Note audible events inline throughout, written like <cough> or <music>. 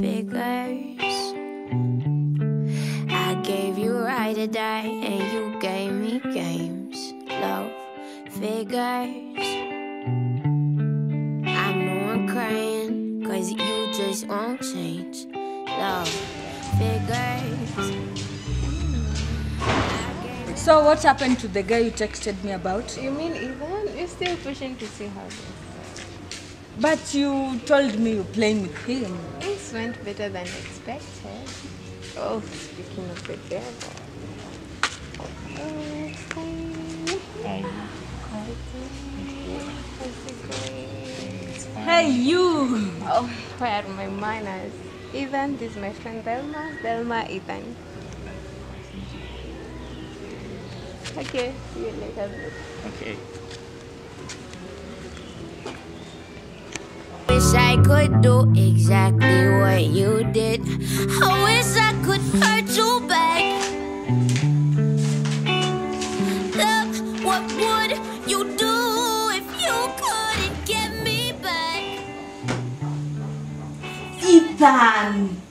figures. I gave you right to die, and you gave me games. Love figures. I know I'm crying, cause you just won't change. Love figures. So what happened to the guy you texted me about? You mean Ethan? You're still pushing to see her. But you told me you're playing with him. Things went better than expected. Oh, speaking of the devil. Oh, hi. How's it going? Hey you! Oh, where are my manners? Ethan, this is my friend Delma. Delma, Ethan. Okay, see you later. Okay. Wish I could do exactly what you did. I wish I could hurt you back. Love, what would you do if you couldn't get me back? Ethan!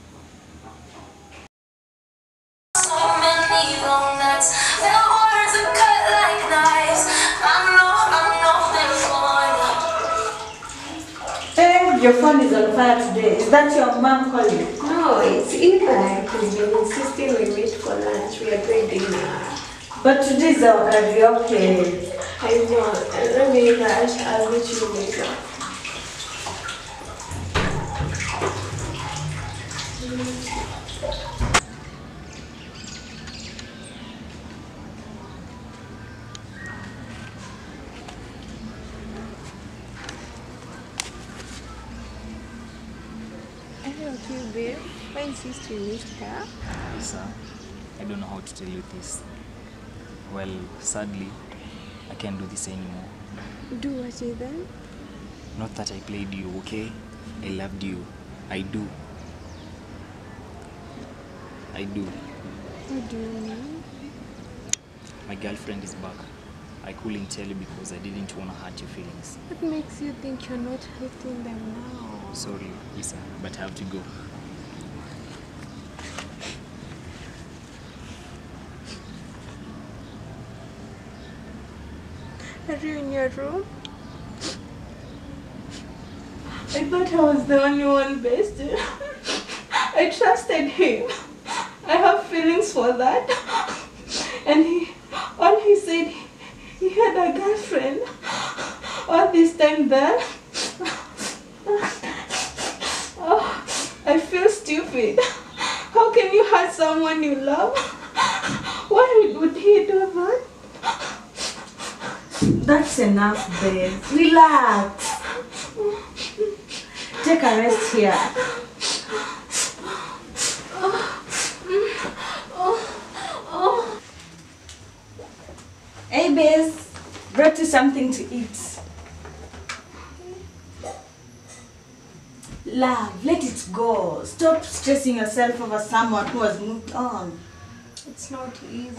Your phone is on fire today. Is that your mom calling? No, it's Ethan. He's been insisting we meet for lunch. We are doing dinner. But today is our karaoke. I know. Let me rush. I'll meet you later. You babe. Why insist you meet her? Lisa, I don't know how to tell you this. Well, sadly, I can't do this anymore. Do what Ethan? Not that I played you, okay? I loved you. I do. I do. What do you mean? My girlfriend is back. I couldn't tell you because I didn't want to hurt your feelings. What makes you think you're not hating them now? Sorry, Lisa, but I have to go. Are you in your room? I thought I was the only one best. I trusted him. I have feelings for that. And he, all he said, <laughs> he had a girlfriend. <laughs> All this time there. <laughs> Oh, I feel stupid. How can you hurt someone you love? Why would he do that? That's enough, babe. Relax. Take a rest here. Hey, Bez. Brought you something to eat. Love, let it go. Stop stressing yourself over someone who has moved on. It's not easy.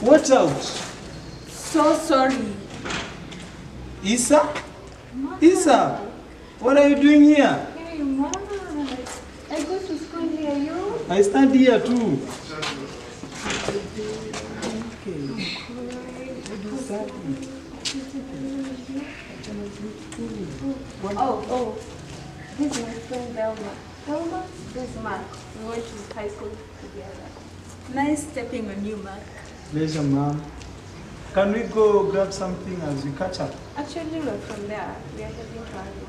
What out? So sorry. Isa? Isa? What are you doing here? Hey, Mama. I go to school here. You? I stand here too. Oh, oh. This is my friend Delma. Delma, this is Mark. We went to high school together. Nice stepping on you, Mark. Pleasure, ma'am. Can we go grab something as we catch up? Actually, we're from there. We are heading to our room.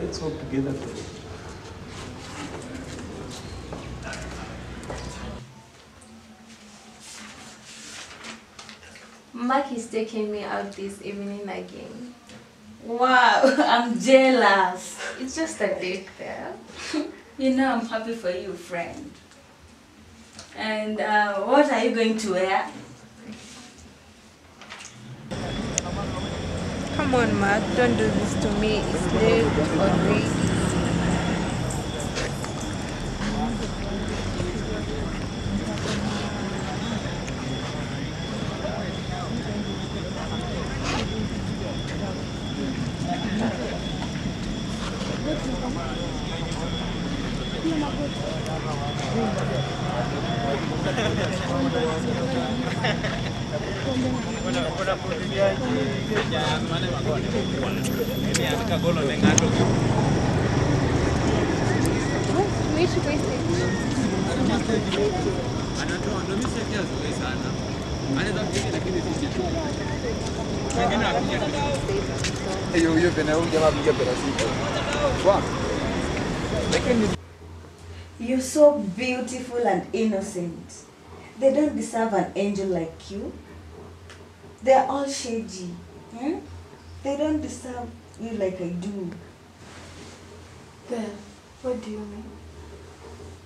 Let's walk together. today. Mark is taking me out this evening again. Wow, <laughs> I'm jealous. It's just a date there. <laughs> You know I'm happy for you, friend. And uh, what are you going to wear? Come on, Matt, don't do this to me. It's late already. <laughs> Thank hiyo pena huyu You're so beautiful and innocent. They don't deserve an angel like you. They're all shady. Hmm? They don't deserve you like I do. Well, what do you mean?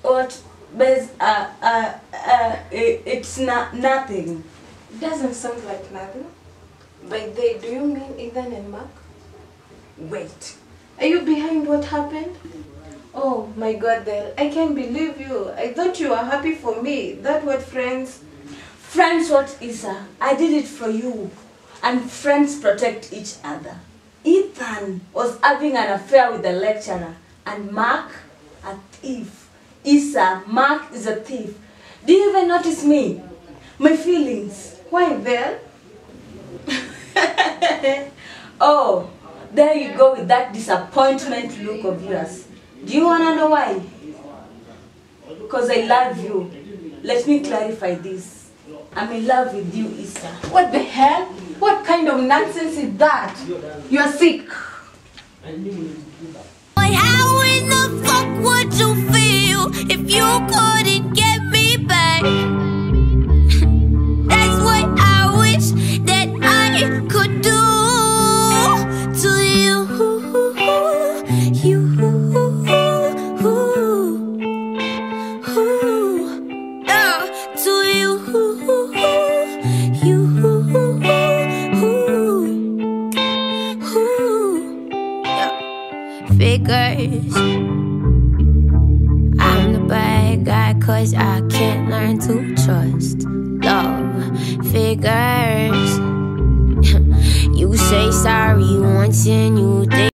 What? Bez, uh, uh, uh, it, it's not nothing. It doesn't sound like nothing. By they, do you mean Ethan and Mark? Wait. Are you behind what happened? Oh my god, Del, I can't believe you. I thought you were happy for me. That what friends. Friends, what Isa? I did it for you. And friends protect each other. Ethan was having an affair with the lecturer, and Mark, a thief. Isa, Mark is a thief. Do you even notice me? My feelings. Why, Del? <laughs> oh, there you go with that disappointment look of yours. Do you wanna know why? Because I love you. Let me clarify this. I'm in love with you, Isa. What the hell? What kind of nonsense is that? You're sick. Figures. I'm the bad guy, cause I can't learn to trust. Love figures. <laughs> you say sorry once and you think.